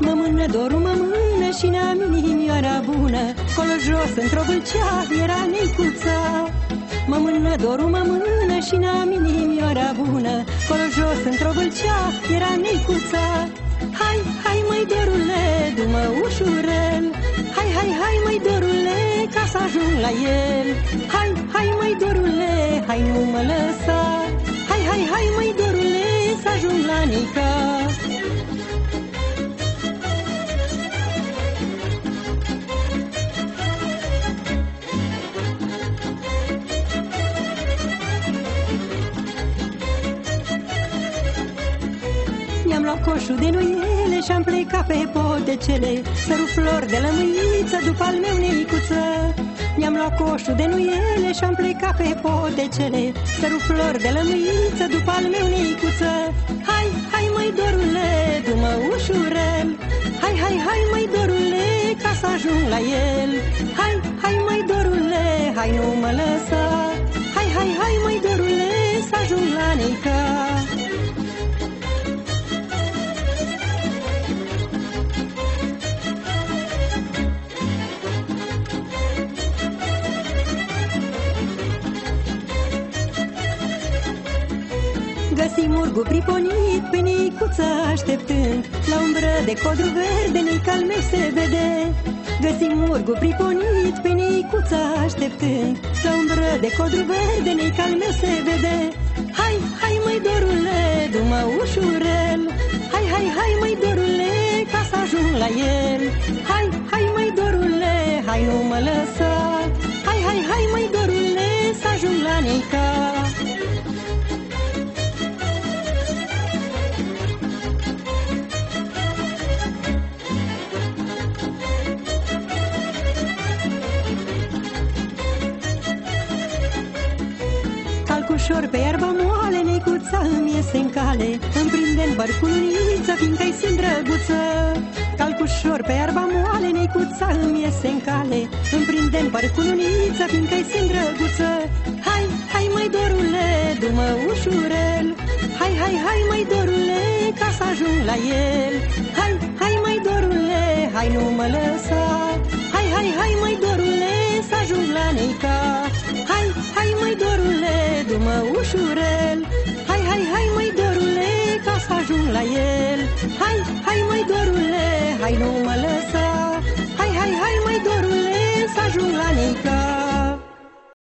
Mă mână dorul, mă mână și n-am inimioara bună. Colo jos, într-o vâlcea, era neicuța Mă mână dorul, mă mână și n-am inimioara bună. Colo jos, într-o vâlcea, era neicuța Hai, hai, măi dorule, du-mă ușurel. Hai, hai, hai, măi dorule, ca să ajung la el. Hai, hai, măi dorule, hai nu mă lăsa. Hai, hai, hai, măi dorule, să ajung la Nica luat coșul de nuiele și-am plecat pe potecele. Săru flori de lămâiță după al meu neicuță Mi-am luat coșul de nuiele și-am plecat pe potecele. Săru flori de lămâiță după al meu neicuță Hai, hai măi dorule, du-mă ușurel. Hai, hai, hai măi dorule, ca să ajung la el. Hai, hai măi dorule, hai nu mă lăsa. Hai, hai, hai măi dorule, să ajung la Nica Găsim urgu priponit pe Nicuță așteptând. La umbră de codru verde Nica al meu se vede. Găsim urgu priponit pe Nicuță așteptând. La umbră de codru verde Nica al meu se vede. Hai, hai măi dorule, du-mă ușurel. Hai, hai, hai măi dorule, ca să ajung la el. Hai, hai măi dorule, hai nu mă lăsa. Hai, hai, hai măi dorule, să ajung la Nica Calcușor pe iarba moale, necuța îmi iese în cale. Îmi prinde în bărcuniță, fiindcă-i sunt drăguță. Calcușor pe iarba moale, necuța îmi iese în cale. Îmi prinde în bărcuniță, fiindcă-i sunt drăguță. Hai, hai măi dorule, du-mă ușurel. Hai, hai, hai măi dorule, ca să ajung la el. Hai, hai măi dorule, hai nu mă lăsa. Hai, hai, hai măi dorule, hai nu mă lăsa. Hai, hai, hai măi dorule, să ajung la Nica